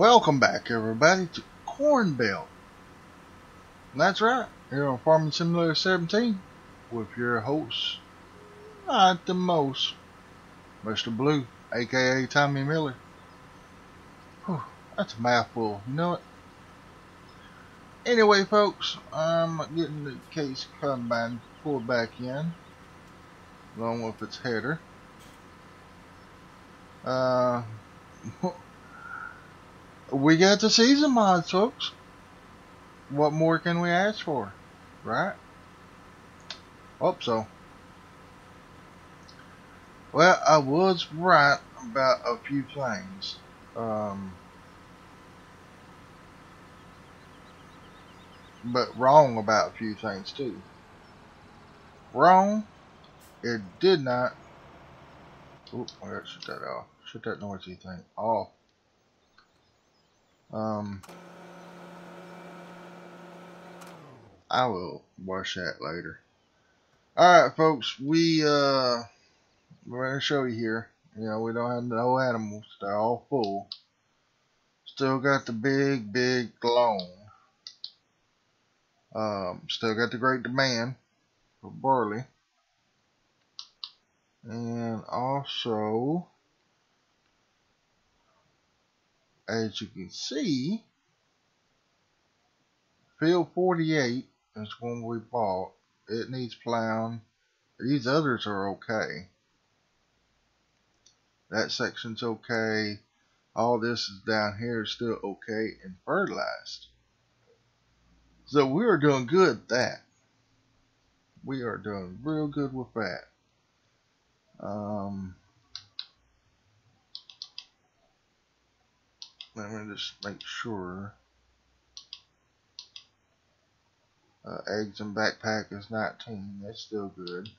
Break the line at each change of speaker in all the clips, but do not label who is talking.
Welcome back, everybody, to Corn Belt. That's right, here on Farming Simulator 17 with your host, not the most, Mr. Blue, aka Tommy Miller. Whew, that's a mouthful, you know it? Anyway, folks, I'm getting the case combine pulled back in, along with its header. Uh, we got the season mods, folks. What more can we ask for, right? Hope so. Well, I was right about a few things. Um, but wrong about a few things too. Wrong, it did not. Oop, I gotta shut that off. Shut that noisy thing off. Um, I will wash that later. Alright, folks, we, uh, we're going to show you here. You know, we don't have no animals. They're all full. Still got the big, big loan. Um, still got the great demand for barley. And also, as you can see, field 48 is one we bought. It needs plowing. These others are okay. That section's okay. All this is down here is still okay and fertilized. So we are doing good at that. We are doing real good with that. Um, let me just make sure. Uh, eggs and backpack is 19. That's still good.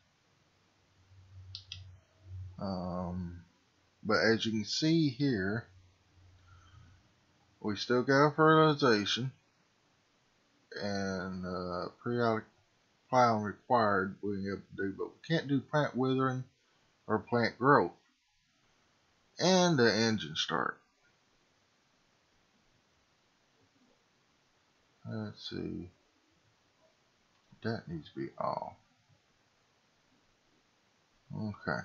Um, but as you can see here, we still got fertilization and uh, periodic plowing required we have to do, but we can't do plant withering or plant growth and the engine start. Let's see. That needs to be off. Okay.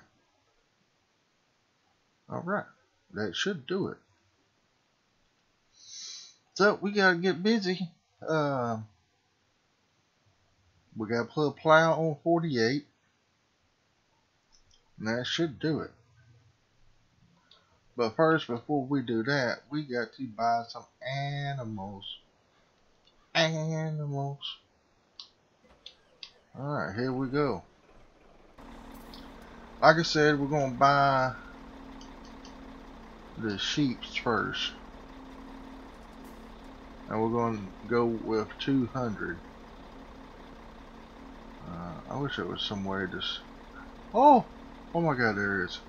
Alright. That should do it. So we gotta get busy. Uh, we gotta put a plow on 48. And that should do it. But first, before we do that, we got to buy some animals. Animals. Alright, here we go. Like I said, we're going to buy the sheep first. And we're going to go with 200. Uh, I wish there was some way to. Oh! Oh my god, there is.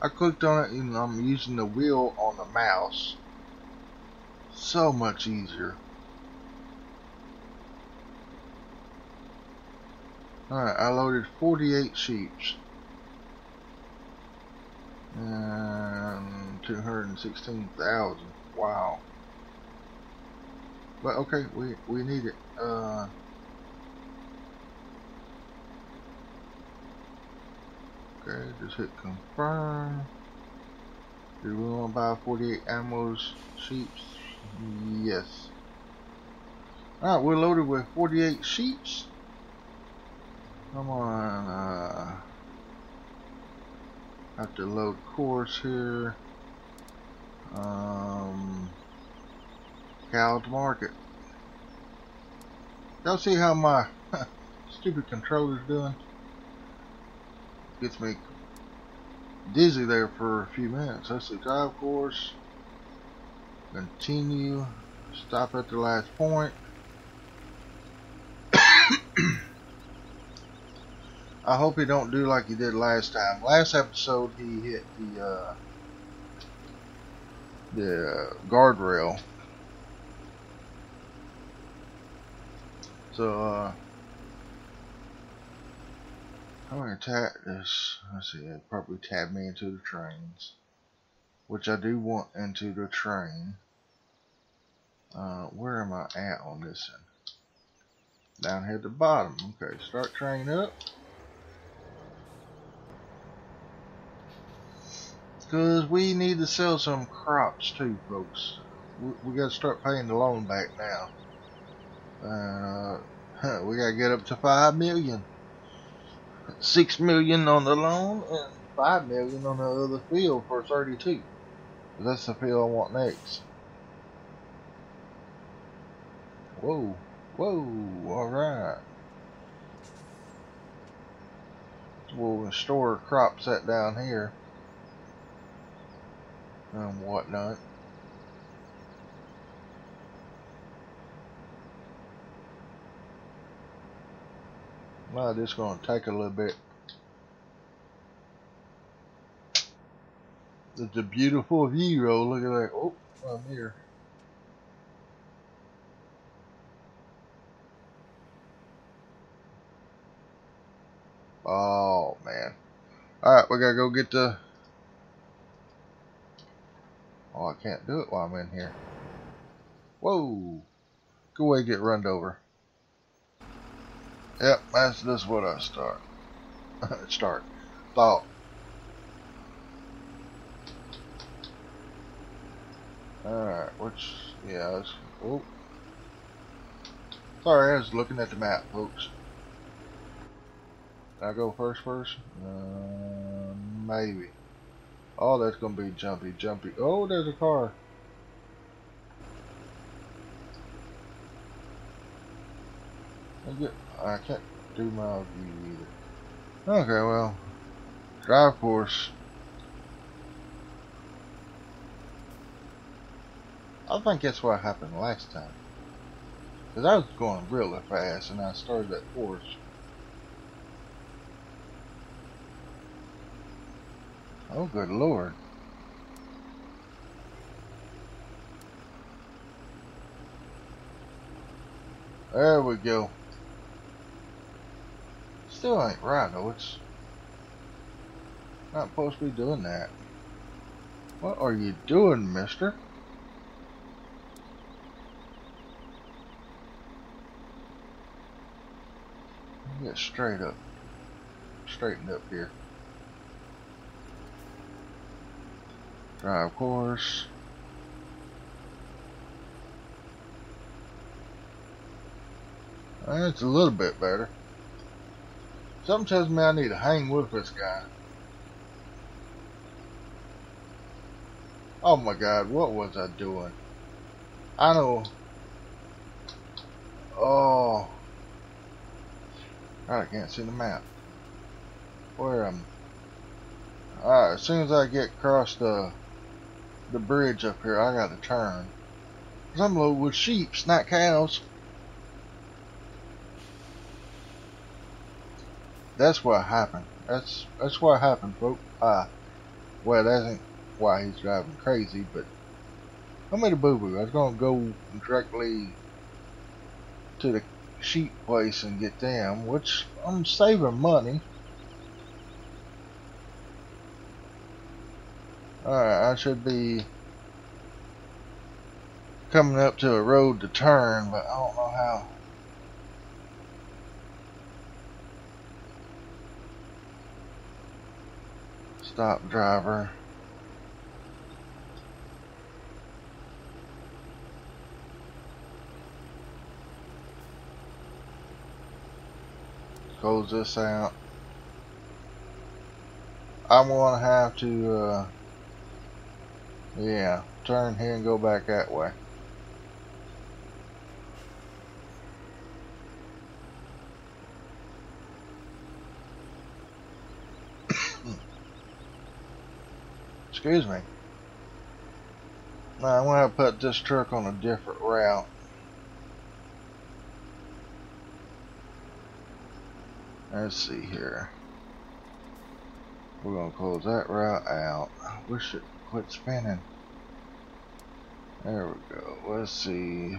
I clicked on it and I'm using the wheel on the mouse. So much easier. Alright, I loaded 48 sheeps. And 216,000. Wow. But okay, we, we need it. Uh, Okay, just hit confirm. Do we want to buy 48 animals, sheep? Yes. Alright, we're loaded with 48 sheep. Come on, uh, have to load course here. Um, to market. Y'all see how my stupid controller's doing? gets me dizzy there for a few minutes. Let's see, drive course, continue, stop at the last point. I hope he don't do like he did last time. Last episode he hit the uh, the uh, guardrail. So uh, I'm going to tap this. Let's see, it probably tab me into the trains. Which I do want into the train. Uh, where am I at on this one? Down here at the bottom. Okay, start train up. Because we need to sell some crops too, folks. We, we got to start paying the loan back now. Uh, we got to get up to five million. Six million on the loan and five million on the other field for 32. That's the field I want next. Whoa, whoa, alright. We'll store crops that down here and whatnot. Well, this is gonna take a little bit. It's a beautiful view, though. Look at that. Oh, I'm here. Oh, man. Alright, we gotta go get the Oh, I can't do it while I'm in here. Whoa! Go away, get run over. Yep, that's just what I start. start. Thought. Alright, which, yeah, oh. Sorry, I was looking at the map, folks. Did I go first first? Uh, maybe. Oh, that's gonna be jumpy, jumpy. Oh, there's a car. I, can't do my view either. Okay, well, drive course. I think that's what happened last time. Because I was going really fast and I started that course. Oh, good lord. There we go. Still ain't right, though. It's not supposed to be doing that. What are you doing, mister? Get straight up. Straightened up here. Drive course. That's a little bit better. Something tells me I need to hang with this guy. Oh my god, what was I doing? I know. Oh. I can't see the map. Where am I? Alright, as soon as I get across the the bridge up here, I gotta turn. Cause I'm loaded with sheep, not cows. That's what happened. That's that's what happened, folks. Ah, well, that isn't why he's driving crazy, but I made a boo boo. I was gonna go directly to the sheep place and get them, which I'm saving money. Alright, I should be coming up to a road to turn, but I don't know how. Stop driver. Close this out. I'm gonna have to uh, yeah, turn here and go back that way. Excuse me. Now I'm going to put this truck on a different route. Let's see here. We're going to close that route out. Wish it quit spinning. There we go. Let's see.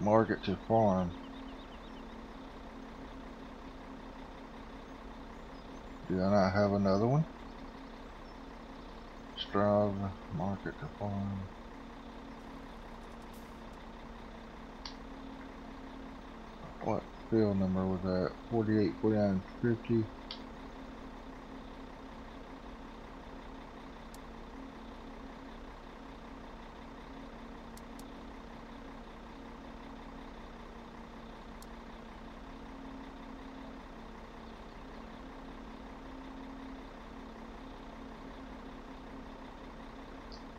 Market to farm. Do I not have another one? Strive, market to farm. Field number was that? 48, 49, 50.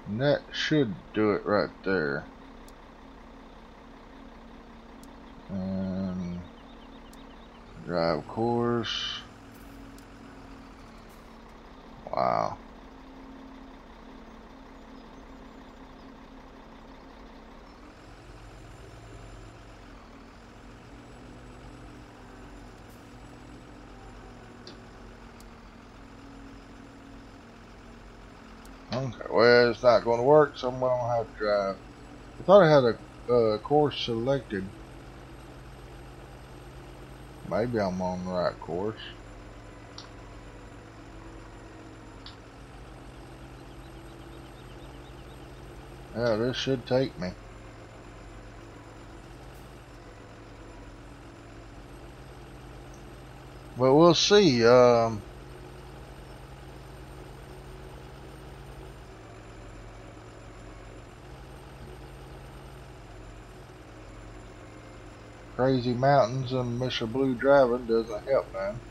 And that should do it right there. Drive course. Wow. Okay, well, it's not going to work, so I'm going to have to drive. I thought I had a course selected. Maybe I'm on the right course. Yeah, this should take me. But we'll see. Um, crazy mountains and Mr. Blue driving doesn't help, man.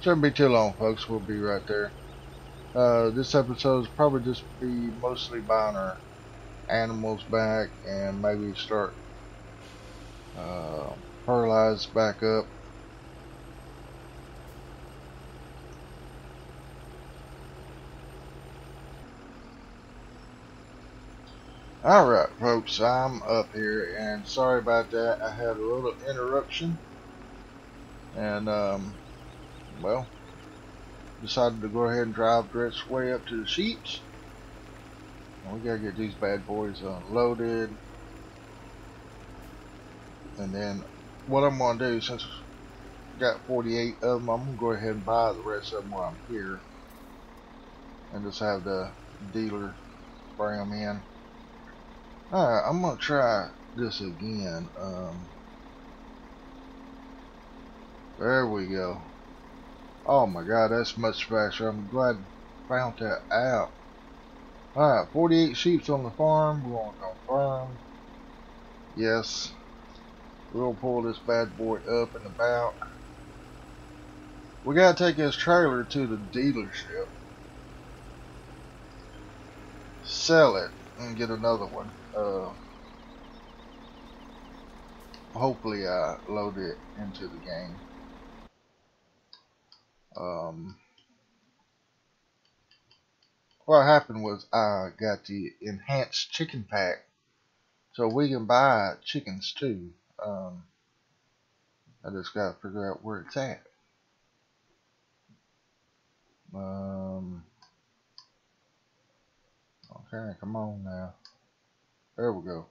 Shouldn't be too long, folks. We'll be right there. Uh, this episode is probably just be mostly buying our animals back and maybe start uh, fertilize back up Alright folks, I'm up here and sorry about that. I had a little interruption and um, well decided to go ahead and drive the way up to the sheeps. we gotta get these bad boys unloaded. And then what I'm gonna do since I got 48 of them, I'm gonna go ahead and buy the rest of them while I'm here. And just have the dealer bring them in. Alright, I'm gonna try this again. Um, there we go. Oh my god, that's much faster. I'm glad I found that out. Alright, 48 sheep on the farm. We're gonna confirm. Yes. We'll pull this bad boy up and about. We gotta take this trailer to the dealership. Sell it and get another one uh, hopefully I load it into the game. Um, what happened was I got the enhanced chicken pack, so we can buy chickens too. Um, I just gotta figure out where it's at. Um, okay, come on now. There we go.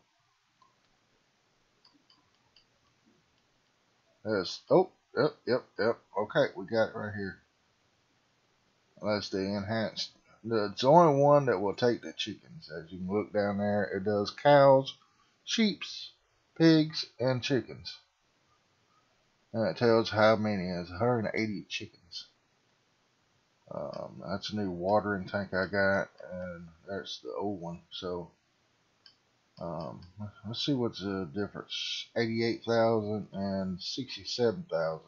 Yes. Oh, yep, yep, yep. Okay, we got it right here. That's the enhanced. It's the only one that will take the chickens. As you can look down there, it does cows, sheeps, pigs, and chickens. And it tells how many. It's 180 chickens. Um, that's a new watering tank I got, and that's the old one. So um, let's see what's the difference. 88,000 and 67,000.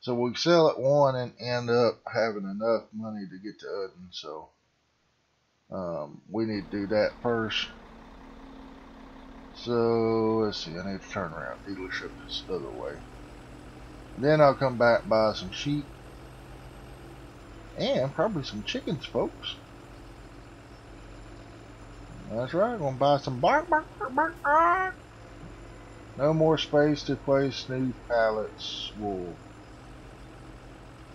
So we sell at one and end up having enough money to get to Udden. So um, we need to do that first. So let's see. I need to turn around. Dealership this other way. Then I'll come back buy some sheep and probably some chickens, folks. That's right. Gonna buy some bark, bark, bark, bark, bark. No more space to place new pallets. Wool.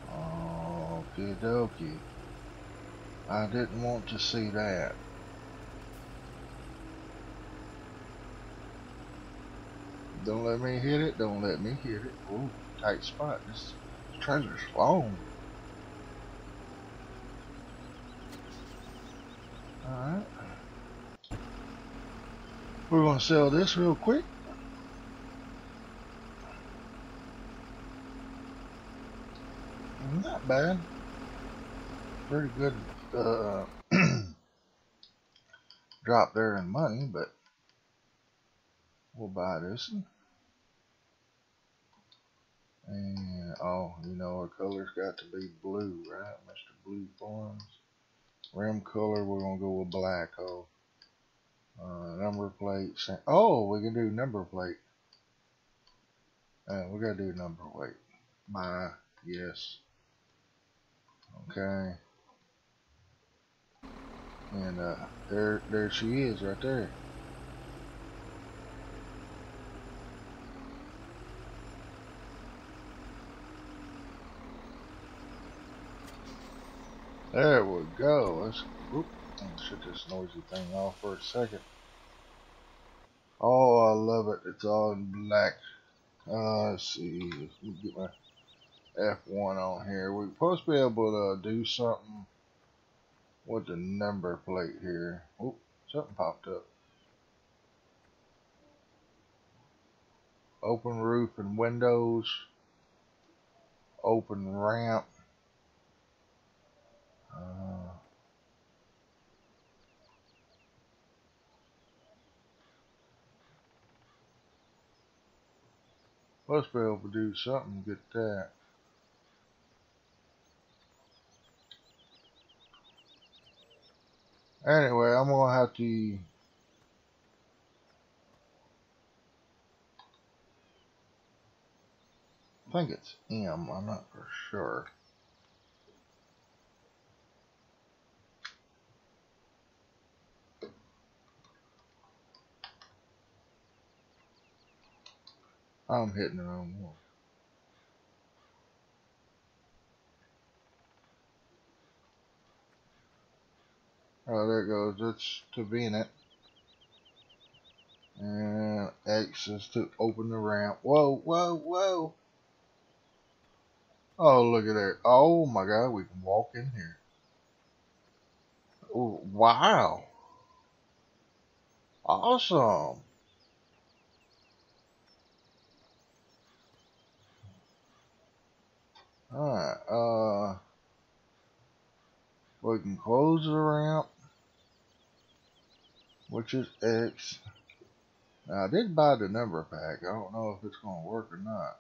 Okie dokie. I didn't want to see that. Don't let me hit it. Don't let me hit it. Ooh, tight spot. This treasure's long. Alright. We're going to sell this real quick. Not bad. Pretty good uh, drop there in money, but we'll buy this. And, oh, you know, our color's got to be blue, right? Mr. Blue Farms. Rim color, we're going to go with black. Oh, uh, number plate. Oh, we can do number plate. Uh, we got to do number plate. Buy, yes. Okay. And uh, there, there she is right there. There we go. Let's whoop, shut this noisy thing off for a second. Oh, I love it. It's all in black. Uh, let's see. Let get my F1 on here. We're supposed to be able to do something with the number plate here. Oh, something popped up. Open roof and windows. Open ramp. Uh, Let's be able to do something to get that. Anyway, I'm going to have to I think it's M, I'm not for sure. I'm hitting the wrong one. Oh, there it goes. That's to be in it. And X is to open the ramp. Whoa, whoa, whoa. Oh, look at that. Oh my God, we can walk in here. Wow. Awesome. Alright, uh, we can close the ramp, which is X. Now, I did buy the number pack. I don't know if it's going to work or not.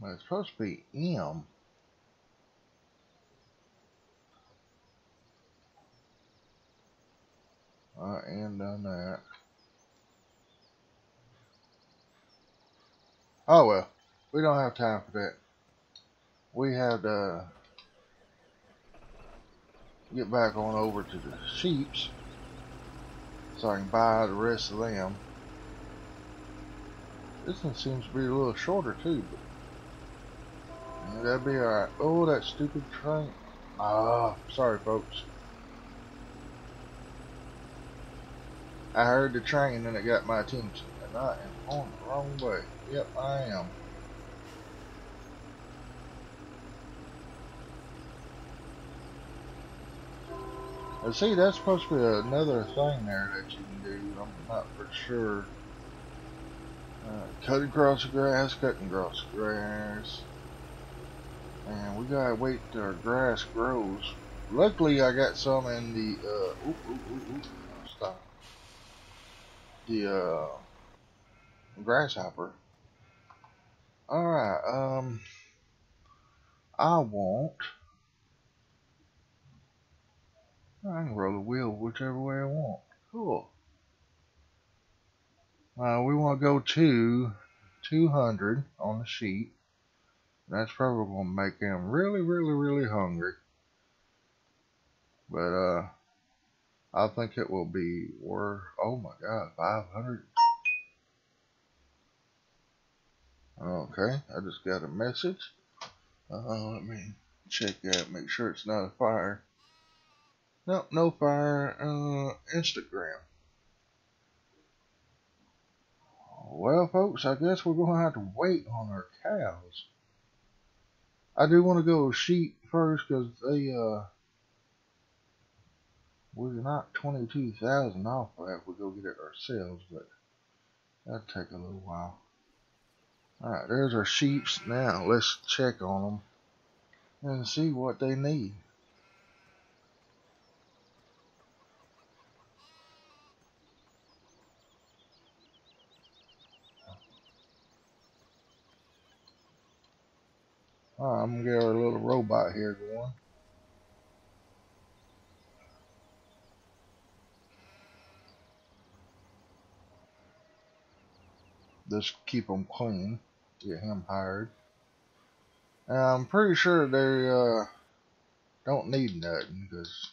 But it's supposed to be M. Alright, and done that. Oh well. We don't have time for that. We have to get back on over to the sheeps so I can buy the rest of them. This one seems to be a little shorter too, but that'd be alright. Oh, that stupid train. Ah, sorry folks. I heard the train and it got my attention, and I am on the wrong way. Yep, I am. And see, that's supposed to be another thing there that you can do. I'm not for sure. Uh, cutting across the grass, cutting across the grass. And we gotta wait till our grass grows. Luckily, I got some in the, uh, stop. The, uh, grasshopper. Alright, um, I want I can roll the wheel whichever way I want. Cool. Uh, we want to go to 200 on the sheet. That's probably going to make them really, really, really hungry. But, uh, I think it will be worth, oh my god, 500. Okay, I just got a message. Uh, let me check that, make sure it's not a fire. No, no fire. Uh, Instagram. Well, folks, I guess we're going to have to wait on our cows. I do want to go sheep first because they, uh, We're not 22,000 off of that. We'll go get it ourselves, but that'll take a little while. Alright, there's our sheeps. Now let's check on them and see what they need. I'm gonna get our little robot here going. Just keep them clean. Get him hired. And I'm pretty sure they uh, don't need nothing because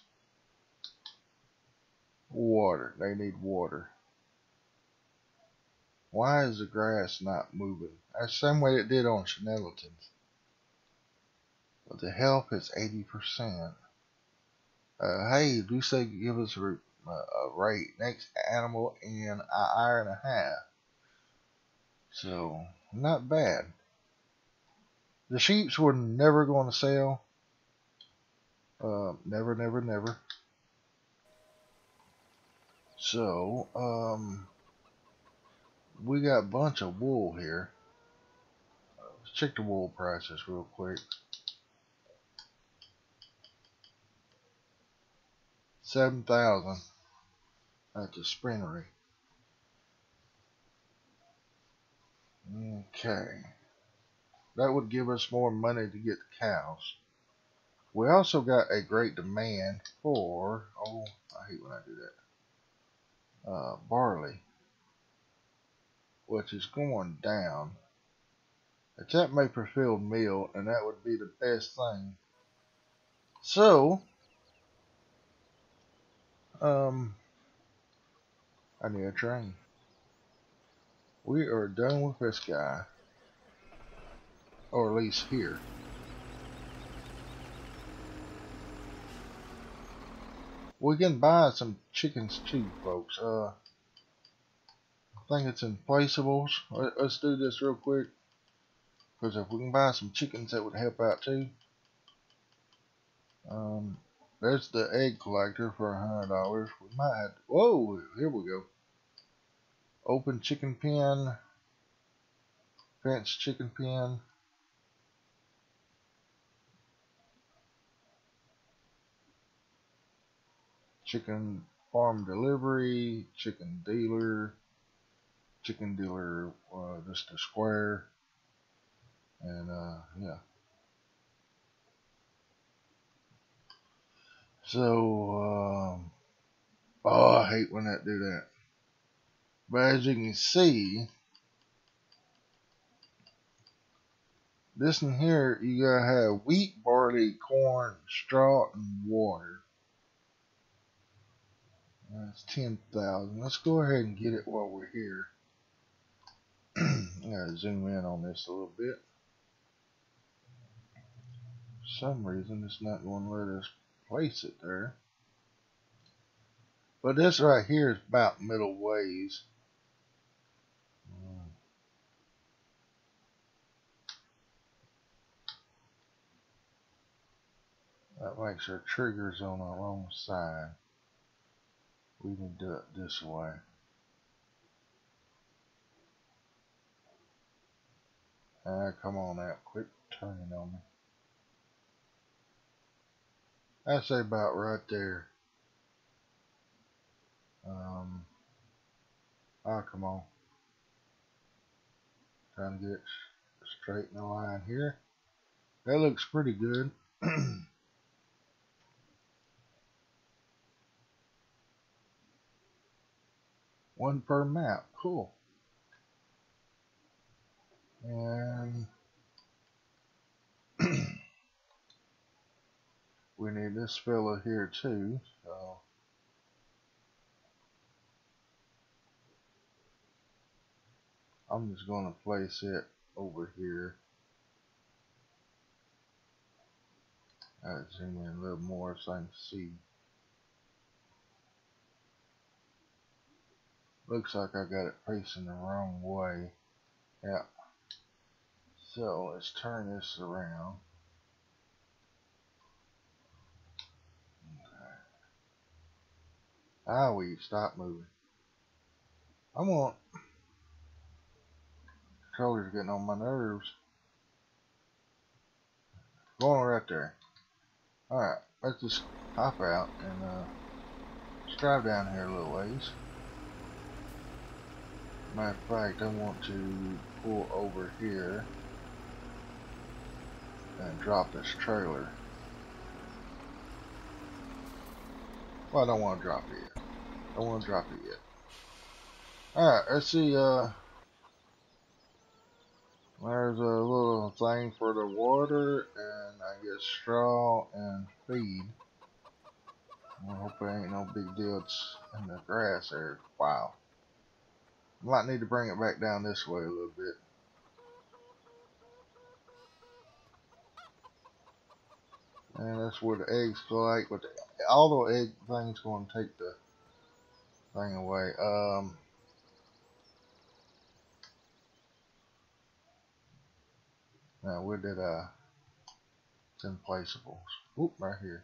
water. They need water. Why is the grass not moving? That's the same way it did on Chanelitans. But the health is 80%. Uh, hey, do say give us a, a rate. Next animal in an hour and a half. So, not bad. The sheeps were never going to sell. Uh, never, never, never. So, um, we got a bunch of wool here. Let's check the wool prices real quick. Seven thousand at the spinnery. Okay. That would give us more money to get the cows. We also got a great demand for, oh, I hate when I do that, uh, barley, which is going down. It's at Maperfield Mill, and that would be the best thing. So, um, I need a train. We are done with this guy. Or at least here. We can buy some chickens too, folks. Uh, I think it's in placeables. Let's do this real quick. Because if we can buy some chickens, that would help out too. Um, there's the egg collector for a hundred dollars. We might. Have, whoa! Here we go. Open chicken pen. Fence chicken pen. Chicken farm delivery. Chicken dealer. Chicken dealer, uh, just a square. And, uh, yeah. So, um, oh, I hate when that do that. But as you can see, this in here, you gotta have wheat, barley, corn, straw, and water. That's 10,000. Let's go ahead and get it while we're here. I gotta zoom in on this a little bit. For some reason, it's not going to let us place it there. But this right here is about middle ways. That makes our triggers on the wrong side. We can do it this way. Ah, come on out. Quit turning on me. I say about right there. Um, ah, come on. Trying to get straight in the line here. That looks pretty good. One per map. Cool. And we need this fella here too. So I'm just going to place it over here. I'll zoom in a little more so I can see. Looks like I got it facing the wrong way. Yeah. So let's turn this around. Ah, will you stop moving? I want controllers getting on my nerves. Going right there. Alright, let's just hop out and uh, drive down here a little ways. Matter of fact, I want to pull over here and drop this trailer. Well, I don't want to drop it yet. I don't want to drop it yet. Alright, let's see, uh, there's a little thing for the water, and I get straw and feed. I hope it ain't no big deal. It's in the grass there. Wow. Might need to bring it back down this way a little bit. And that's where the eggs collect, but the, all the egg things going to take the thing away. Um, now where did I? it's in placeables. Oop, right here.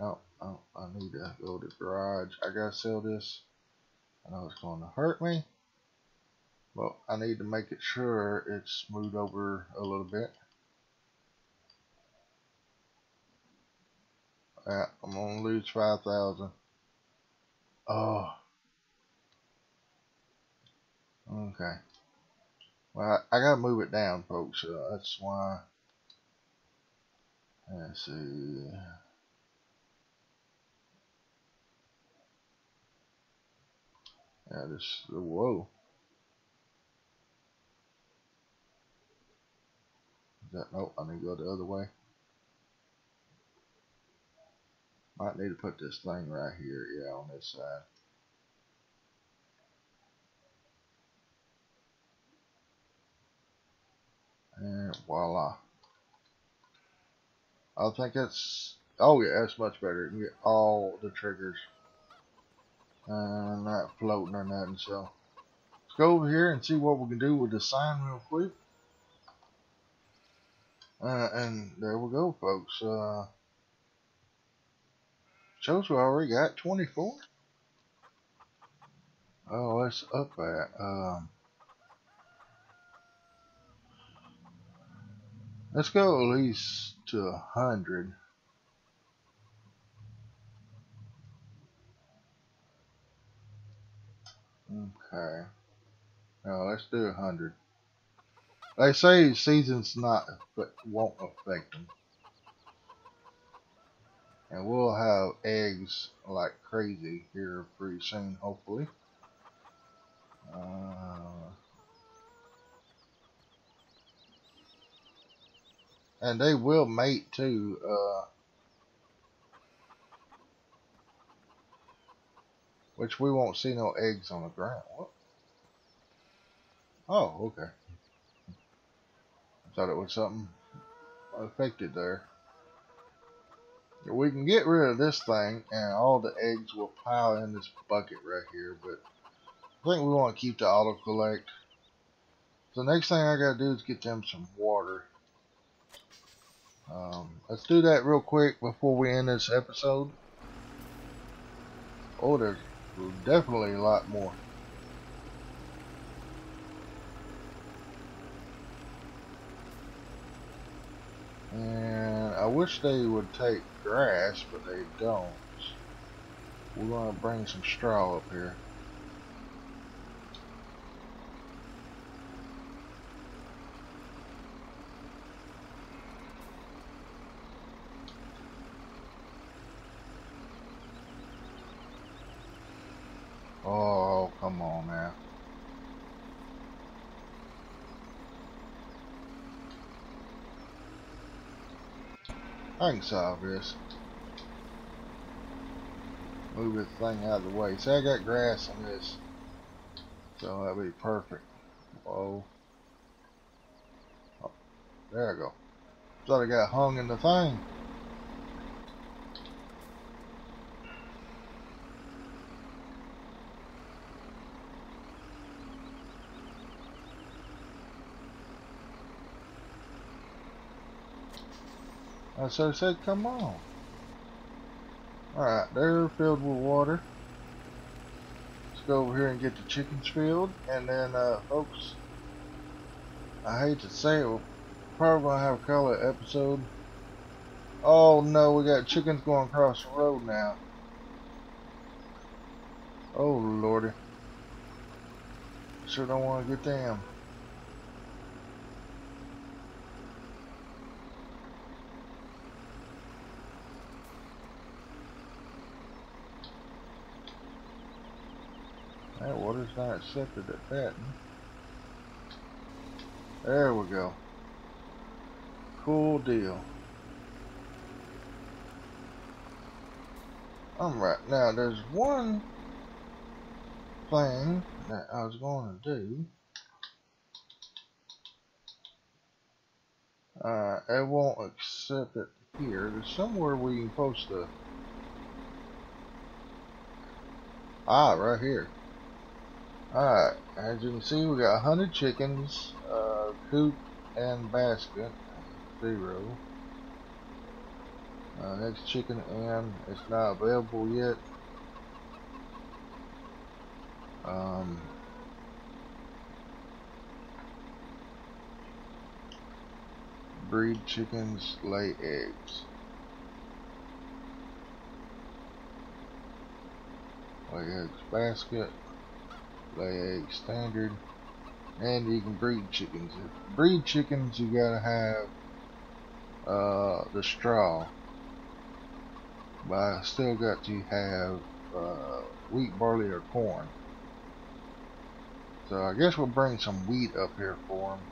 Oh, oh, I need to go to garage. I gotta sell this. I know it's going to hurt me. But I need to make it sure it's smoothed over a little bit. I'm gonna lose five thousand. Oh. Okay. Well, I, I, gotta move it down, folks. Uh, that's why. Let's see. Yeah, this. Whoa. Is that? Nope. I need to go the other way. Might need to put this thing right here, yeah, on this side. And voila. I think that's, oh yeah, that's much better. You get all the triggers. And not floating or nothing, so. Let's go over here and see what we can do with the sign real quick. Uh, and there we go, folks. Uh, Shows we already got 24. Oh, let's up that. Um, let's go at least to a hundred. Okay. Now let's do a hundred. They say seasons not, but won't affect them and we'll have eggs like crazy here pretty soon hopefully. Uh, and they will mate too uh, which we won't see no eggs on the ground. What? oh okay. I thought it was something affected there we can get rid of this thing and all the eggs will pile in this bucket right here, but I think we want to keep the auto collect. So next thing I gotta do is get them some water. Um, let's do that real quick before we end this episode. Oh, there's definitely a lot more. And I wish they would take grass, but they don't. We're going to bring some straw up here. Oh, come on now. I can solve this. Move this thing out of the way. See, I got grass on this. So that'll be perfect. Whoa. Oh, there I go. Thought I got hung in the thing. So I said, come on. Alright, they're filled with water. Let's go over here and get the chickens filled. And then, uh, folks, I hate to say it, we're probably going to have a color episode. Oh no, we got chickens going across the road now. Oh lordy. Sure don't want to get them. Water's not accepted at that. There we go. Cool deal. Alright, now there's one thing that I was going to do. Uh, it won't accept it here. There's somewhere we can post a... Ah, right here. Alright, as you can see, we got 100 chickens, uh, coop and basket, zero. Uh, next chicken and it's not available yet. Um, breed chickens lay eggs. Lay eggs basket, lay eggs standard, and you can breed chickens. breed chickens, you gotta have uh, the straw, but I still got to have uh, wheat, barley, or corn. So I guess we'll bring some wheat up here for them.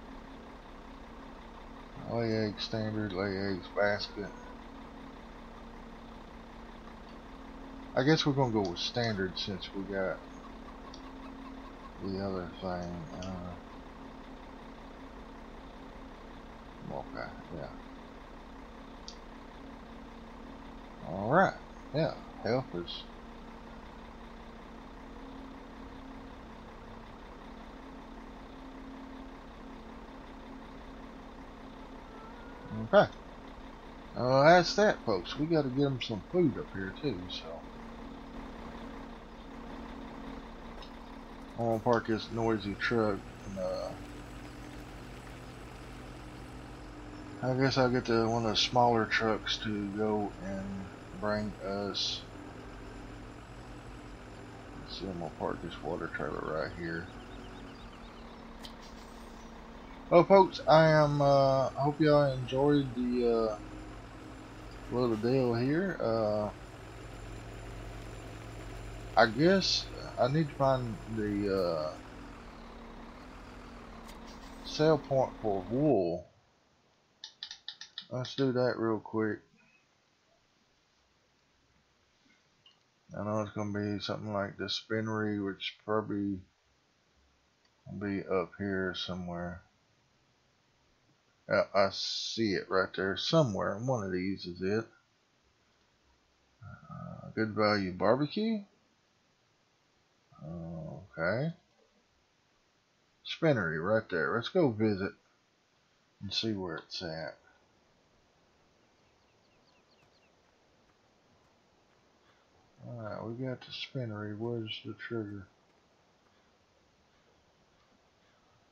Lay eggs standard, lay eggs basket. I guess we're gonna go with standard since we got the other thing. Uh, okay, yeah. Alright, yeah, health is Okay. Uh, that's that, folks. We got to get them some food up here, too, so. I'm going to park this noisy truck. And, uh, I guess I'll get the, one of the smaller trucks to go and bring us. Let's see, I'm going to park this water trailer right here. Well, folks, I am. Uh, I hope y'all enjoyed the uh, little deal here. Uh, I guess I need to find the uh, sale point for wool. Let's do that real quick. I know it's going to be something like the spinnery, which probably will be up here somewhere. Uh, I see it right there somewhere. One of these is it. Uh, good value barbecue. Okay. Spinnery right there. Let's go visit and see where it's at. Alright, we got the spinnery. Where's the trigger?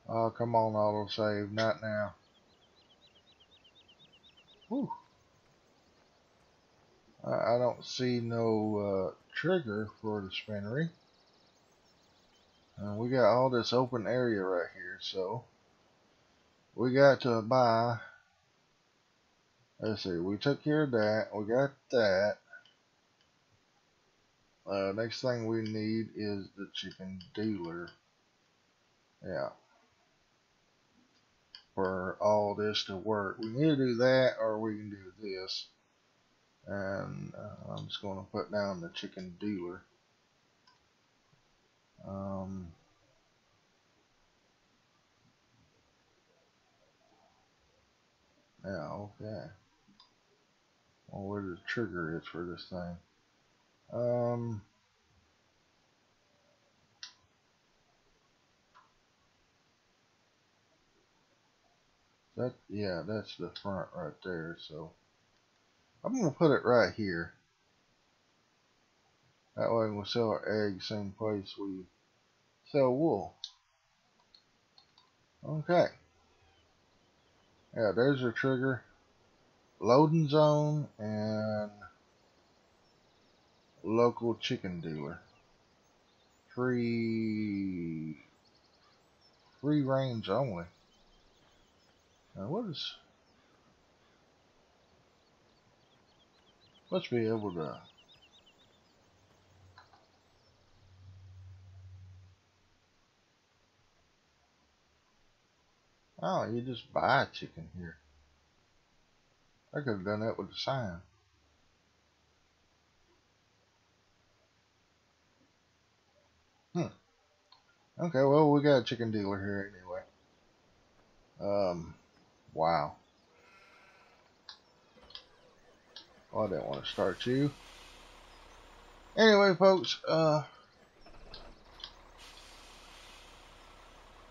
Oh, come on, autosave. Not now. Whew. I, I don't see no uh, trigger for the spinnery. Uh, we got all this open area right here, so we got to buy. Let's see, we took care of that. We got that. Uh, next thing we need is the chicken dealer. Yeah for all this to work. We need to do that or we can do this. And uh, I'm just going to put down the chicken dealer. Um, yeah, okay. Well, where the trigger is for this thing. Um, That yeah, that's the front right there. So I'm gonna put it right here. That way we'll sell our eggs same place we sell wool. Okay. Yeah, there's your trigger. Loading zone and local chicken dealer. Free free range only. Now what is let's be able to Oh, you just buy a chicken here. I could have done that with the sign. Hmm. Okay, well, we got a chicken dealer here anyway. Um, wow. Well, I didn't want to start you. Anyway, folks, uh,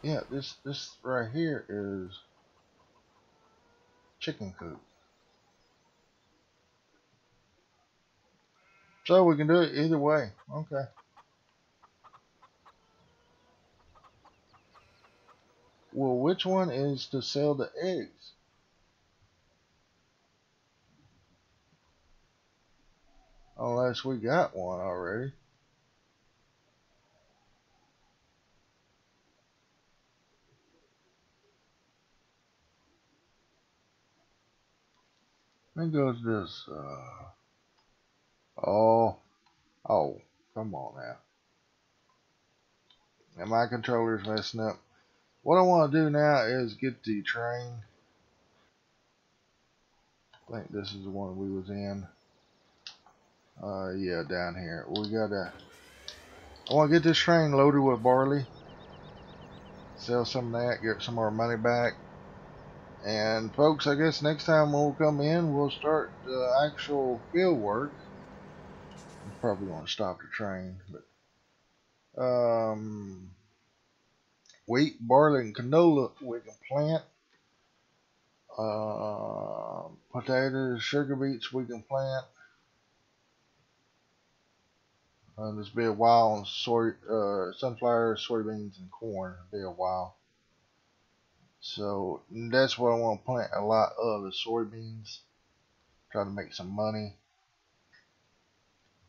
yeah, this this right here is chicken coop. So we can do it either way. Okay. Well, which one is to sell the eggs? Unless we got one already. Then goes this, uh, oh, oh, come on now. And my controller's messing up. What I want to do now is get the train. I think this is the one we was in. Uh, yeah, down here. We gotta, I want to get this train loaded with barley. Sell some of that, get some of our money back. And folks, I guess next time we'll come in, we'll start the actual field work. I'm probably going to stop the train, but um, wheat, barley, and canola we can plant. Uh, potatoes, sugar beets we can plant. Uh, this be a while on soy, uh, sunflower, soybeans, and corn. Be a while. So that's what I want to plant a lot of the soybeans. Try to make some money.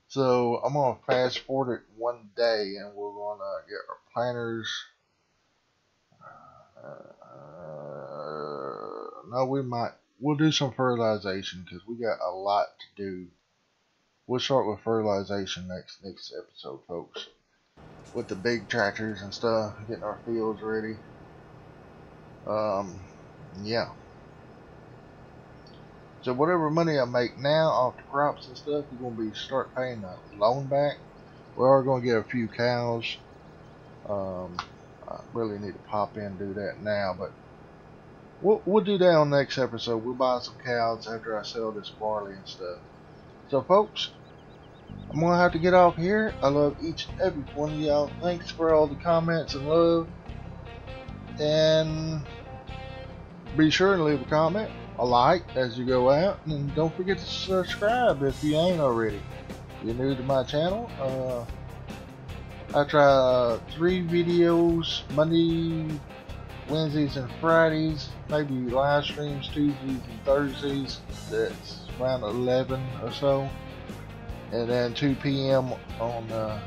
So I'm gonna fast forward it one day, and we're gonna get our planters. Uh, no, we might. We'll do some fertilization because we got a lot to do. We'll start with fertilization next next episode, folks. With the big tractors and stuff, getting our fields ready. Um, yeah. So whatever money I make now off the crops and stuff, we're gonna be start paying the loan back. We are gonna get a few cows. Um, I really need to pop in and do that now, but we'll we'll do that on next episode. We'll buy some cows after I sell this barley and stuff. So folks, I'm gonna have to get off here. I love each and every one of y'all. Thanks for all the comments and love. And be sure to leave a comment, a like as you go out, and don't forget to subscribe if you ain't already. If you're new to my channel, uh, I try three videos Monday, Wednesdays, and Fridays. Maybe live streams Tuesdays and Thursdays. That's around 11 or so. And then 2 p.m. on uh,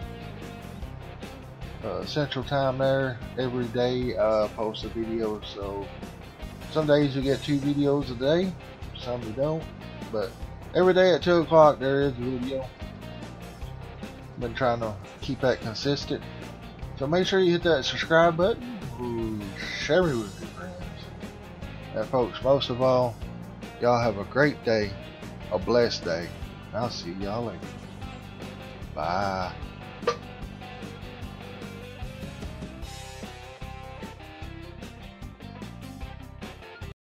uh, Central Time there. Every day uh, post a video. So some days you get two videos a day, some you don't. But every day at 2 o'clock there is a video. Been trying to keep that consistent. So make sure you hit that subscribe button. Share me with your friends. And folks, most of all, y'all have a great day, a blessed day. I'll see y'all later. Bye.